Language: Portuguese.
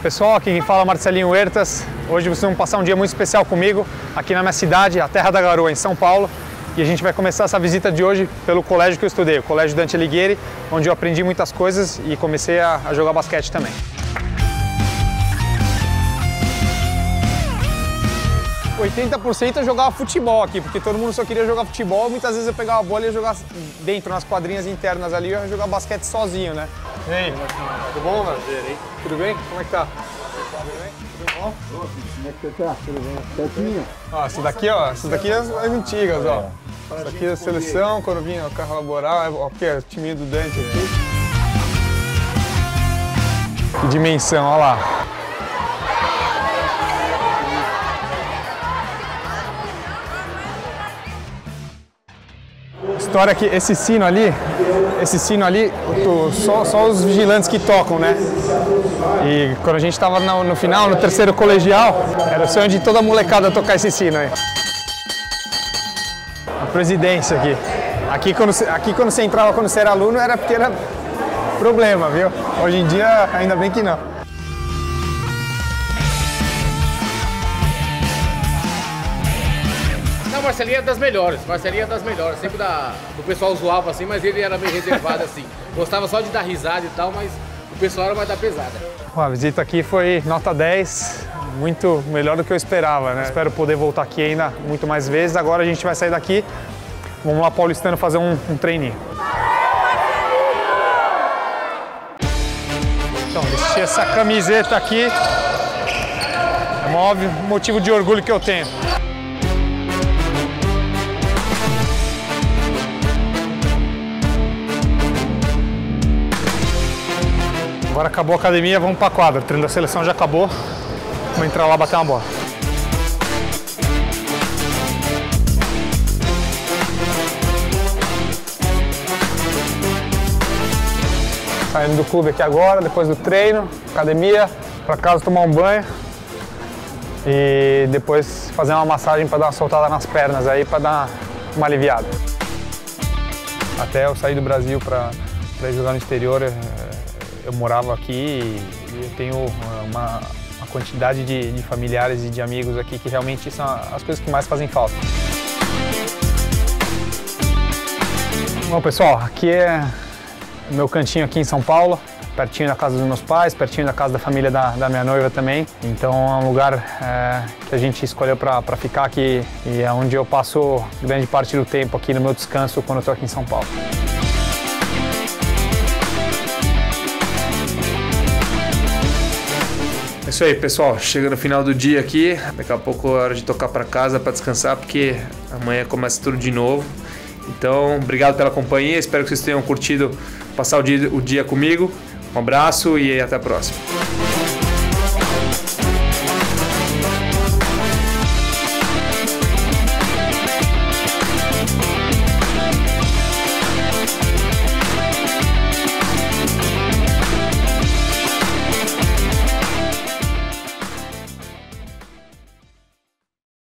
pessoal, aqui quem fala é Marcelinho Huertas. Hoje vocês vão passar um dia muito especial comigo aqui na minha cidade, a Terra da Garoa, em São Paulo. E a gente vai começar essa visita de hoje pelo colégio que eu estudei, o Colégio Dante Alighieri, onde eu aprendi muitas coisas e comecei a, a jogar basquete também. ...80% eu jogava futebol aqui, porque todo mundo só queria jogar futebol. Muitas vezes eu pegava a bola e ia jogar dentro, nas quadrinhas internas ali, eu ia jogar basquete sozinho, né? E aí, tudo bom, velho? Tudo bem? Como é que tá? Tudo bom? Como é que você tá? Tudo bem? Certinho? Ó, essa daqui, ó, essas daqui são as antigas, ó. Essa daqui é a seleção, quando vinha o carro laboral, ó, aqui é o time do Dante aqui. Que dimensão, ó lá. História que esse sino ali, esse sino ali, só, só os vigilantes que tocam, né? E quando a gente tava no, no final, no terceiro colegial, era o sonho de toda molecada tocar esse sino aí. A presidência aqui. Aqui quando, aqui quando você entrava quando você era aluno era porque era problema, viu? Hoje em dia ainda bem que não. Não, Marcelinho é das melhores. Marcelinho é das melhores. Sempre da, o pessoal zoava assim, mas ele era meio reservado assim. Gostava só de dar risada e tal, mas o pessoal era mais da pesada. Bom, a visita aqui foi nota 10, muito melhor do que eu esperava, né? Espero poder voltar aqui ainda muito mais vezes. Agora a gente vai sair daqui, vamos lá paulistano fazer um, um treininho. Então, vestir essa camiseta aqui é um óbvio motivo de orgulho que eu tenho. Agora acabou a academia, vamos pra quadra. O treino da seleção já acabou. Vamos entrar lá bater uma bola. Saindo do clube aqui agora, depois do treino, academia, pra casa tomar um banho e depois fazer uma massagem para dar uma soltada nas pernas aí, para dar uma aliviada. Até eu sair do Brasil para jogar no exterior, eh, eu morava aqui e eu tenho uma, uma quantidade de, de familiares e de amigos aqui que realmente são as coisas que mais fazem falta. Bom, pessoal, aqui é o meu cantinho aqui em São Paulo, pertinho da casa dos meus pais, pertinho da casa da família da, da minha noiva também. Então é um lugar eh, que a gente escolheu para ficar aqui e é onde eu passo grande parte do tempo aqui no meu descanso quando eu estou aqui em São Paulo. É isso aí, pessoal. Chega no final do dia aqui. Daqui a pouco é hora de tocar para casa para descansar, porque amanhã começa tudo de novo. Então, obrigado pela companhia. Espero que vocês tenham curtido passar o dia, o dia comigo. Um abraço e até a próxima.